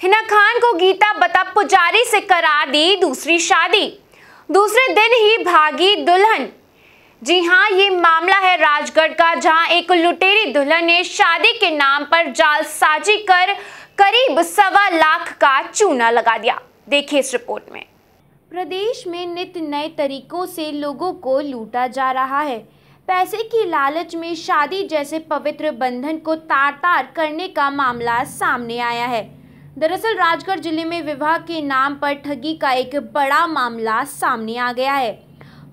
हिना खान को गीता बता पुजारी से करा दी दूसरी शादी। दूसरे दिन ही भागी दुल्हन। जी हाँ ये मामला है राजगढ़ का, जहाँ एक लुटेरी दुल्हन ने शादी के नाम पर जालसाजी कर करीब सवा लाख का चूना लगा दिया। देखिए इस रिपोर्ट में। प्रदेश में नित्य नए तरीकों से लोगों को लूटा जा रहा है। पैसे की लालच में शादी जैसे पवित्र बंधन को तार तार करने का मामला सामने आया है। दरअसल राजगढ़ ज़िले में विवाह के नाम पर ठगी का एक बड़ा मामला सामने आ गया है।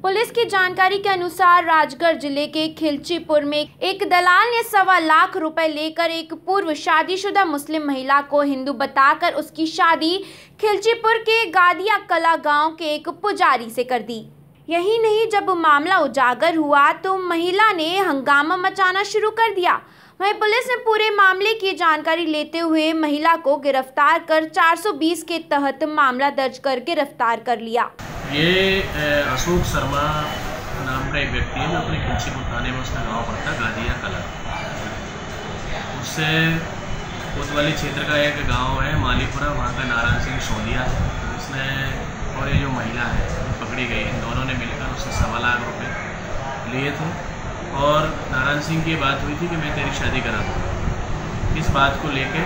पुलिस की जानकारी के अनुसार राजगढ़ ज़िले के खिलचीपुर में एक दलाल ने सवा लाख रुपए लेकर एक पूर्व शादीशुदा मुस्लिम महिला को हिंदू बताकर उसकी शादी खिलचीपुर के गादिया कला गाँव के एक पुजारी से कर दी। यही नहीं जब मामला उजागर हुआ तो महिला ने हंगामा मचाना शुरू कर दिया। वहीं पुलिस ने पूरे मामले की जानकारी लेते हुए महिला को गिरफ़्तार कर 420 के तहत मामला दर्ज कर गिरफ़्तार कर लिया। ये अशोक शर्मा नाम का एक व्यक्ति है अपने खिलचीपुर थाने में उसका गाँव पड़ता है गादिया कला। उससे उस वाले क्षेत्र का एक गाँव है, मालीपुरा, वहाँ का नारायण सिंह सोदिया है उसने और ये जो महिला है पकड़ी गई इन दोनों ने मिलकर उससे सवा लाख रुपये लिए थे। और नारायण सिंह की बात हुई थी कि मैं तेरी शादी करा दूँ। इस बात को लेके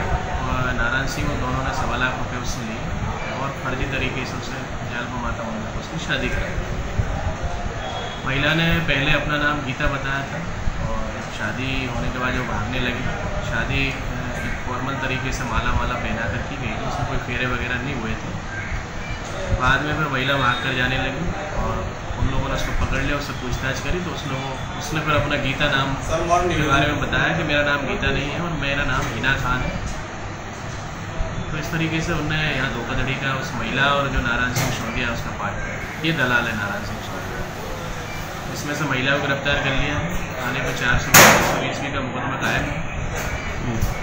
नारायण सिंह और दोनों ने सवा लाख रुपये उससे लिए और फर्जी तरीके से उसे जाल पर माता मंदिर उसकी शादी कराई। महिला ने पहले अपना नाम गीता बताया था और शादी होने के बाद जो भागने लगी। शादी एक फॉर्मल तरीके से माला माला पहना कर की गई उसमें कोई फेरे वगैरह नहीं हुए थे। बाद में फिर महिला भाग कर जाने लगी और पकड़ लिया उससे पूछताछ करी तो उस लोगों उसने फिर अपना गीता नाम के बारे में बताया कि मेरा नाम गीता नहीं है और मेरा नाम हिना खान है। तो इस तरीके से उनने यहाँ धोखाधड़ी का उस महिला और जो नारायण सिंह शोधिया उसका पार्ट ये दलाल है नारायण सिंह शोधिया इसमें से महिला को गिरफ़्तार कर लिया। थाने पर चार सौ ईस्वी का मुकदमा कायम है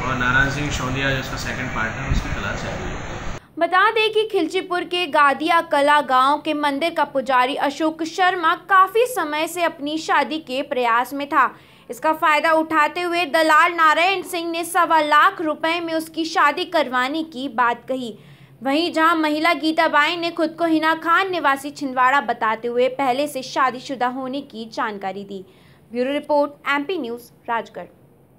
और नारायण सिंह शोधिया जो उसका सेकंड पार्टनर उसकी तलाश चल रही है। बता दें कि खिलचीपुर के गादिया कला गाँव के मंदिर का पुजारी अशोक शर्मा काफ़ी समय से अपनी शादी के प्रयास में था। इसका फ़ायदा उठाते हुए दलाल नारायण सिंह ने सवा लाख रुपए में उसकी शादी करवाने की बात कही। वहीं जहाँ महिला गीताबाई ने खुद को हिना खान, निवासी छिंदवाड़ा बताते हुए पहले से शादीशुदा होने की जानकारी दी। Bureau report, MP news, Rajgarh.